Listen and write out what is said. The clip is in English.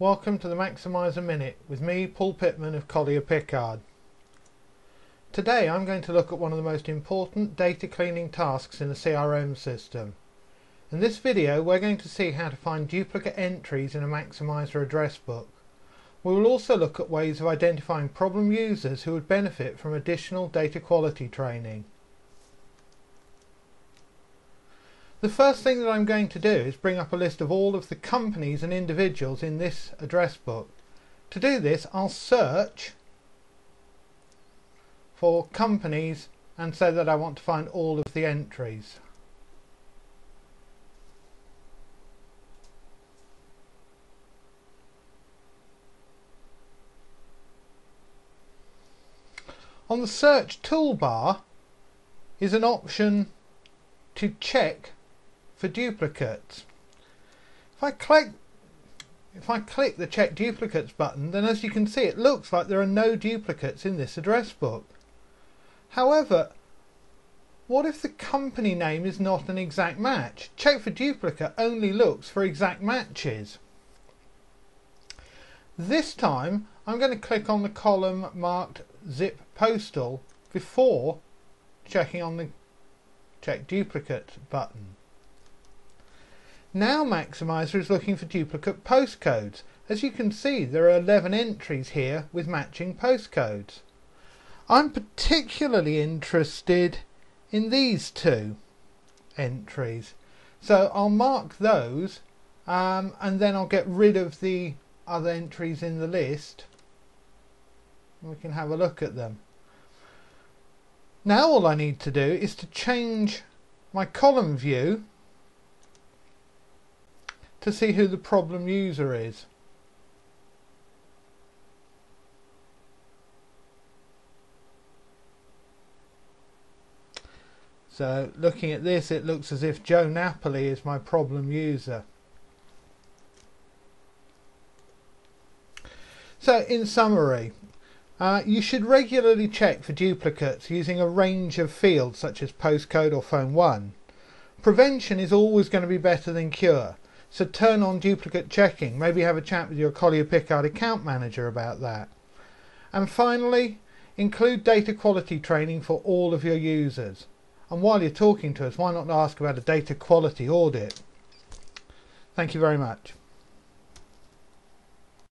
Welcome to the Maximizer Minute with me, Paul Pittman of Collier Pickard. Today I'm going to look at one of the most important data cleaning tasks in a CRM system. In this video we're going to see how to find duplicate entries in a Maximizer address book. We will also look at ways of identifying problem users who would benefit from additional data quality training. The first thing that I'm going to do is bring up a list of all of the companies and individuals in this address book. To do this I'll search for companies and say that I want to find all of the entries. On the search toolbar is an option to check for duplicates. If I click if I click the check duplicates button then as you can see it looks like there are no duplicates in this address book. However what if the company name is not an exact match? Check for duplicate only looks for exact matches. This time I'm going to click on the column marked zip postal before checking on the check duplicate button. Now Maximizer is looking for duplicate postcodes. As you can see there are 11 entries here with matching postcodes. I'm particularly interested in these two entries. So I'll mark those um, and then I'll get rid of the other entries in the list. We can have a look at them. Now all I need to do is to change my column view to see who the problem user is. So looking at this it looks as if Joe Napoli is my problem user. So in summary, uh, you should regularly check for duplicates using a range of fields such as postcode or phone 1. Prevention is always going to be better than cure. So turn on duplicate checking. Maybe have a chat with your Collier Pickard account manager about that. And finally, include data quality training for all of your users. And while you're talking to us, why not ask about a data quality audit? Thank you very much.